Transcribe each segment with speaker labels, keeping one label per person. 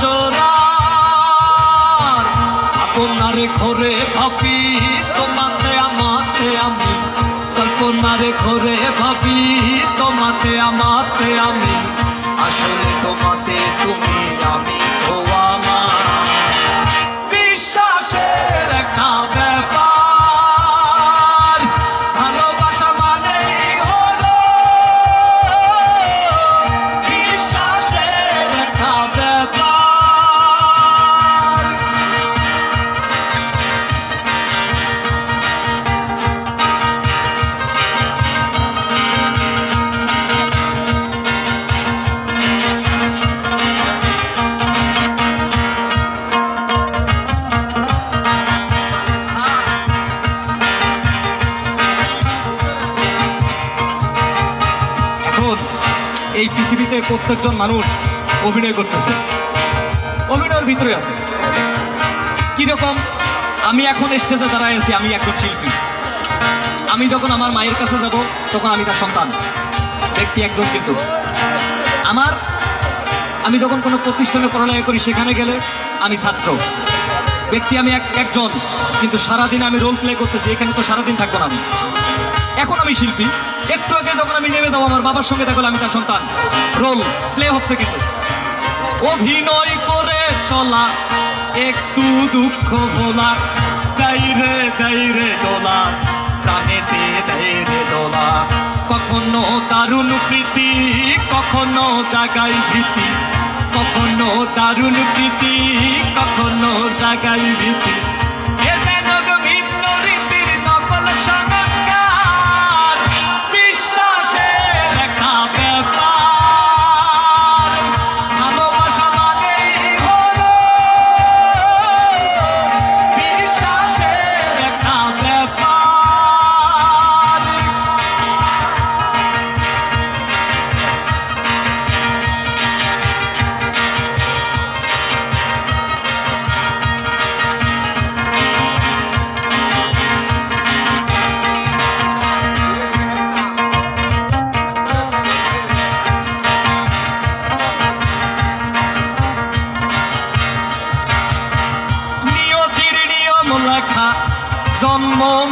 Speaker 1: চোরার আপনার ঘরে ভাবি, তোমাতে আমাতে আমি। কল্পনার ঘরে ভাবি, তোমাতে আমাতে আমি। আসলে তোমাতে তুমি আমি।
Speaker 2: এই পৃথিবীতে প্রত্যেকজন মানুষ অভিনয় করতেছে। অভিনয়ের ভিতরে আছে। কীরকম? আমি এখন স্টেজে দাঁড়ায় আছি, আমি একজন শিল্পী। আমি যখন আমার মায়ের কাছে যাব, তখন আমি তার সন্তান, ব্যক্তি একজন কিন্তু। আমার, আমি যখন কোনো প্রতিষ্ঠানে পড়ালেখা করি, সেখানে গেলে আমি ছাত্র। ব্যক্তি আমি এক, একজন, কিন্তু সারাদিন আমি রোল প্লে করতেছি, এখানে তো সারাদিন থাকব না আমি। এখন আমি শিল্পী। একটু আগে যখন আমি নেমে যাব, আমার বাবার সঙ্গে দেখো আমি তার সন্তান। রোল প্লে হচ্ছে কিন্তু। অভিনয় করে চলা, একটু দুঃখ ভোলা দাইরে দাইরে দোলা, প্রাণেতে দাইরে দোলা। কখনো দারুণ প্রীতি, কখনো জাগাই ভীতি। কখনো দারুণ প্রীতি, কখনো জাগাই ভীতি।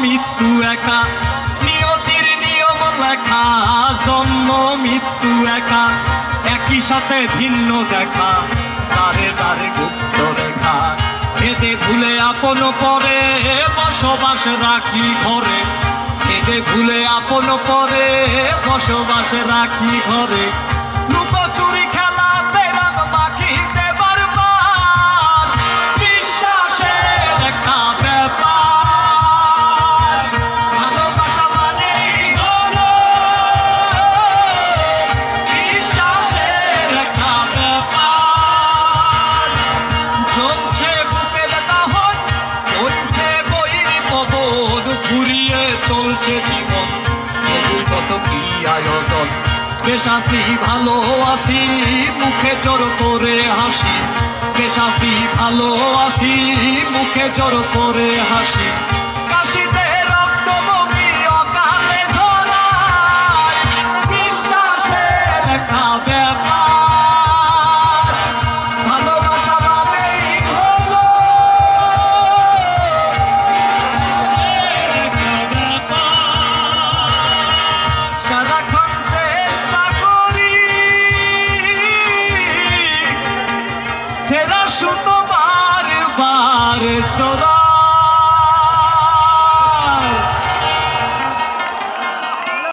Speaker 2: মৃত্যু একা। নিয়তির নিয়ম লেখা, জন্ম, মৃত্যু একা। একই সাথে ভিন্ন দেখা সারে সারে গুপ্ত রেখা। এতে ভুলে আপন পরে বসবাস রাখি ঘরে। এতে ভুলে আপন পরে বসবাস রাখি ঘরে। কি আয়োজন বেশ আছি ভালো আছি, মুখে জোর করে হাসি। বেশ আছি ভালো আছি, মুখে জোর করে হাসি। কাশিতে সেরা সুতো বার বার তোরা